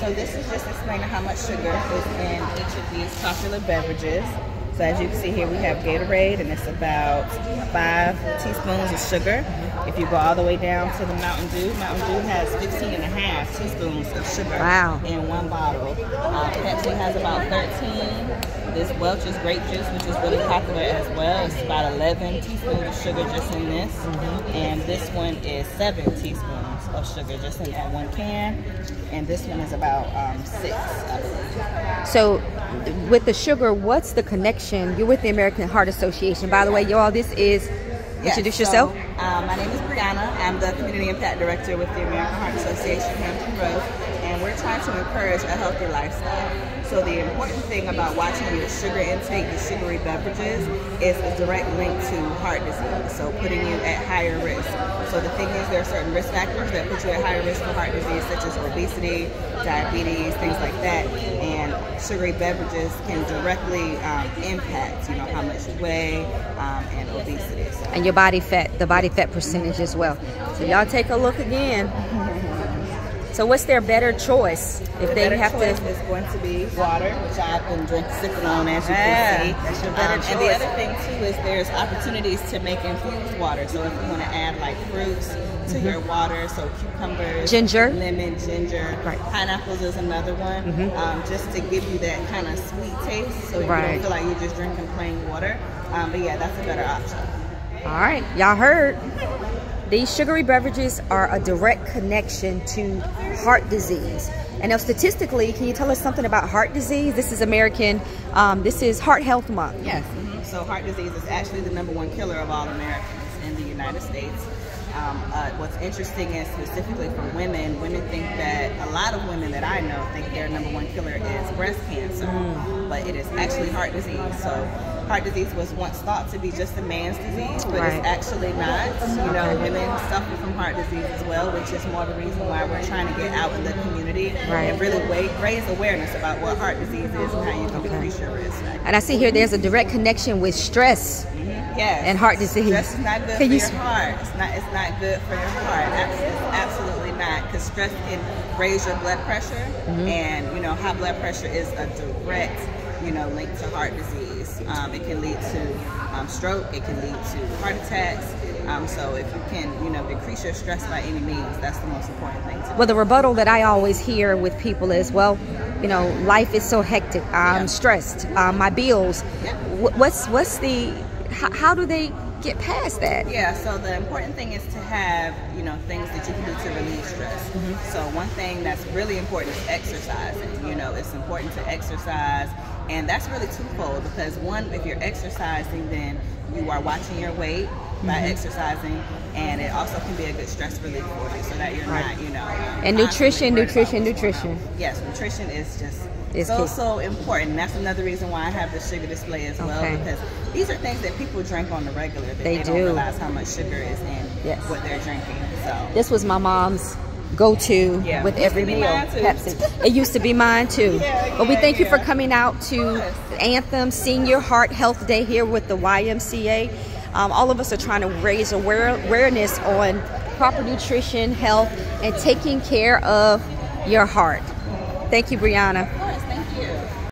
So this is just explaining how much sugar is in each of these popular beverages. So as you can see here, we have Gatorade, and it's about five teaspoons of sugar. If you go all the way down to the Mountain Dew, Mountain Dew has 15 and a half teaspoons of sugar wow. in one bottle. Uh, Pepsi has about 13. This Welch's grape juice, which is really popular as well, is about 11 teaspoons of sugar just in this. Mm -hmm. And this one is seven teaspoons of sugar just in that one can. And this one is about um, six, So with the sugar, what's the connection? You're with the American Heart Association. By the way, y'all, this is Yes, Introduce yourself. Um, my name is Brianna. I'm the Community Impact Director with the American Heart Association Hampton Roads, and we're trying to encourage a healthy lifestyle. So the important thing about watching your sugar intake, the sugary beverages, is a direct link to heart disease, so putting you at higher risk. So the thing is there are certain risk factors that put you at higher risk for heart disease, such as obesity, diabetes, things like that. And sugary beverages can directly um, impact, you know, how much you weigh um, and obesity. So. And your body fat, the body fat percentage as well. So y'all take a look again. So what's their better choice if the they have to? is going to be water, which I've been drinking, sipping on as you can see. That's your better um, choice. And the other thing too is there's opportunities to make infused water. So if you want to add like fruits to mm -hmm. your water, so cucumbers, ginger, lemon, ginger, right. pineapples is another one, mm -hmm. um, just to give you that kind of sweet taste, so you right. don't feel like you're just drinking plain water. Um, but yeah, that's a better option. All right, y'all heard. These sugary beverages are a direct connection to heart disease. And now statistically, can you tell us something about heart disease? This is American, um, this is Heart Health Month. Yes, mm -hmm. so heart disease is actually the number one killer of all Americans in the United States. Um, uh, what's interesting is specifically for women, women think that, a lot of women that I know think their number one killer is breast cancer, mm. but it is actually heart disease. So heart disease was once thought to be just a man's disease, but right. it's actually not. You know, women suffer from heart disease as well, which is more the reason why we're trying to get out in the community right. and really raise awareness about what heart disease is and how you can okay. decrease your risk. And I see here there's a direct connection with stress. Mm-hmm. Yes. And heart disease. Stress is not good can for you... your heart. It's not. It's not good for your heart. Absolutely, absolutely not. Because stress can raise your blood pressure, mm-hmm. and you know high blood pressure is a direct you know, linked to heart disease. Um, it can lead to um, stroke. It can lead to heart attacks. Um, so if you can, you know, decrease your stress by any means, that's the most important thing. Well, the rebuttal that I always hear with people is, well, you know, life is so hectic. I'm yeah. stressed. Um, my bills. Yeah. What's what's the? How, how do they get past that? Yeah, so the important thing is to have, you know, things that you can do to relieve stress. Mm -hmm. So one thing that's really important is exercising. You know, it's important to exercise and that's really twofold because one, if you're exercising, then you are watching your weight by mm -hmm. exercising and it also can be a good stress relief for you so that you're right. not, you know. And nutrition, nutrition, nutrition. Yes, nutrition is just is so, key. so important. That's another reason why I have the sugar display as okay. well because these are things that people drink on the regular that they, they do. don't realize how much sugar is in yes. what they're drinking. So This was my mom's go-to yeah. with every meal, Pepsi. It used to be mine too. Yeah, but we thank yeah. you for coming out to Anthem Senior Heart Health Day here with the YMCA. Um, all of us are trying to raise aware awareness on proper nutrition, health, and taking care of your heart. Thank you, Brianna.